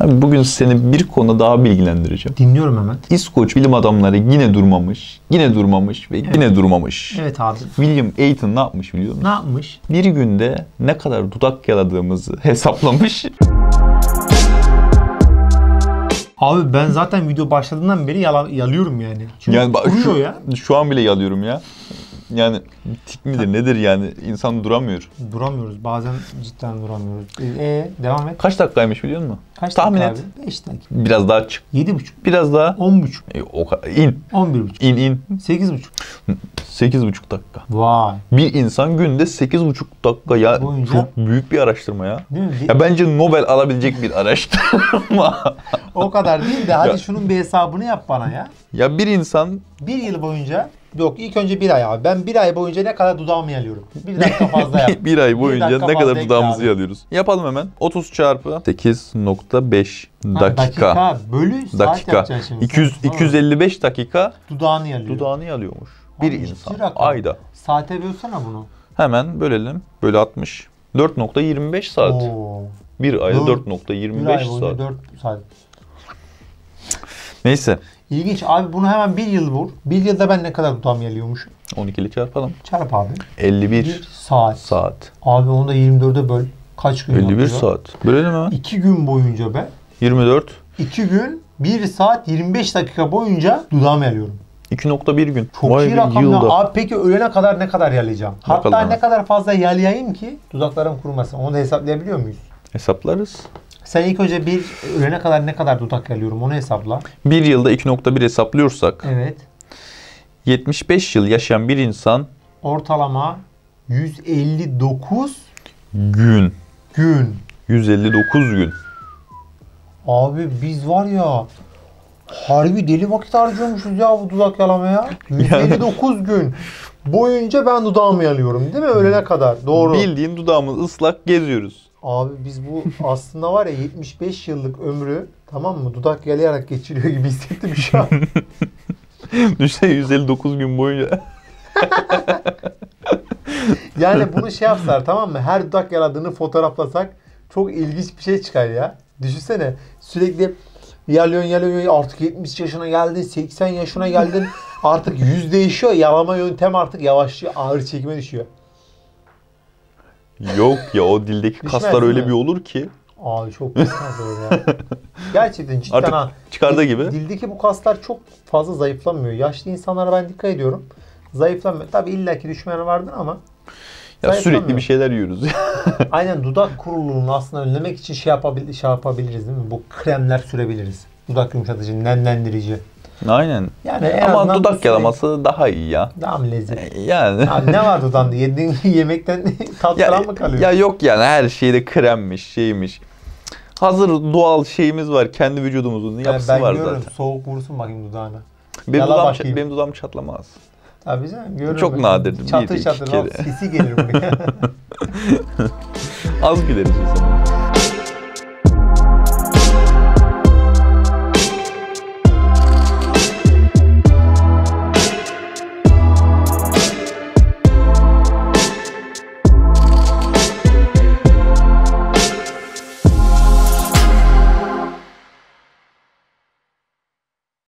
Abi bugün seni bir konu daha bilgilendireceğim. Dinliyorum hemen. İskoç bilim adamları yine durmamış, yine durmamış ve yine durmamış. Evet abi. William Ayton ne yapmış biliyor musun? Ne yapmış? Bir günde ne kadar dudak yaladığımızı hesaplamış. Abi ben zaten video başladığından beri yala, yalıyorum yani. Çünkü Yani bak şu, ya. şu an bile yalıyorum ya. Yani tik midir nedir yani insan duramıyor. Duramıyoruz. Bazen cidden duramıyoruz. Ee, devam et. Kaç dakikaymış biliyor musun? Kaç Tahmin dakika et. abi? 5 dakika. Biraz daha çık. 7,5. Biraz daha. 10,5. E, o ka- in. 11,5. İn in. 8,5. 8,5 dakika. Vay. Bir insan günde 8,5 dakika ya Boyunca- çok büyük bir araştırma ya. Değil mi? Ya bence Nobel alabilecek bir araştırma. O kadar değil de hadi Ya. şunun bir hesabını yap bana ya. ya bir insan Bir yıl boyunca Yok ilk önce bir ay abi. Ben bir ay boyunca ne kadar dudağımı yalıyorum. Bir dakika fazla yap. bir ay boyunca dakika ne kadar dudağımızı abi. yalıyoruz. Yapalım hemen. 30 çarpı 8.5 Ha, dakika. dakika bölü saat Dakika. şimdi. 200 Sen- 255 dakika Dudağını yalıyor. dudağını yalıyormuş. Bir Abi insan rakam. ayda. Saate bölsene bunu. Hemen bölelim. Bölü 60. 4.25 saat. Oo. Bir ayda Dört- 4.25 Bir ay boyunca saat. 4 saat. Neyse. İlginç. Abi bunu hemen bir yıl vur. Bir yılda ben ne kadar dudağımı yalıyormuşum? 12 ile çarpalım. Çarp abi. 51 Bir saat. saat. Abi onu da 24'e böl. Kaç gün 51 yapıyor? saat. Bölelim hemen. 2 gün boyunca ben 24. 2 gün 1 saat 25 dakika boyunca dudağımı yalıyorum. 2.1 gün. Çok Vay iyi be, rakam yılda. Abi peki ölene kadar ne kadar yalayacağım? Bakalım Hatta hemen. ne kadar fazla yalayayım ki dudaklarım kurumasın. Onu da hesaplayabiliyor muyuz? Hesaplarız. Sen ilk önce bir ölene kadar ne kadar dudak yalıyorum onu hesapla. Bir yılda 2.1 hesaplıyorsak Evet. 75 yıl yaşayan bir insan Ortalama 159 gün. gün. 159 gün. Abi biz var ya harbi deli vakit harcıyormuşuz ya bu dudak yalamaya. 159 gün boyunca ben dudağımı yalıyorum değil mi ölene kadar? Doğru. Bildiğin dudağımız ıslak geziyoruz. Abi biz bu aslında var ya 75 yıllık ömrü tamam mı dudak yalayarak geçiriyor gibi hissettim şu an. Düşünsene 159 gün boyunca. Yani bunu şey yapsalar tamam mı? Her dudak yaladığını fotoğraflasak çok ilginç bir şey çıkar ya. Düşünsene sürekli yalıyorsun yalıyorsun artık 70 yaşına geldin 80 yaşına geldin artık yüz değişiyor yalama yöntem artık yavaşlıyor ağır çekime düşüyor. Yok ya o dildeki Düşmez kaslar öyle mi? bir olur ki. Abi çok pis olur ya. Gerçekten cidden Artık ha. çıkardığı Dil- gibi. Dildeki bu kaslar çok fazla zayıflamıyor. Yaşlı insanlara ben dikkat ediyorum. Zayıflamıyor. Tabii illaki düşmeyen vardır ama Ya sürekli bir şeyler yiyoruz. Aynen dudak kuruluğunu aslında önlemek için şey, yapabil şey yapabiliriz değil mi? Bu kremler sürebiliriz. Dudak yumuşatıcı, nemlendirici. Aynen. Yani en Ama dudak yalaması daha iyi ya. Daha mı lezzetli? Yani. Abi ne var dudağında? Yediğin yemekten tat ya, falan mı kalıyor? ya yok yani her şeyde kremmiş, şeymiş. Hazır doğal şeyimiz var. Kendi vücudumuzun Yani yapısı ben var görüyorum. zaten. Soğuk vursun bakayım dudağına. Benim Yala dudağım, bakayım. benim dudağım çatlamaz. Tabii canım görüyorum. Çok ben. nadirdir, bir Çatır çatır. Sisi gelir buraya. Az gideriz o zaman.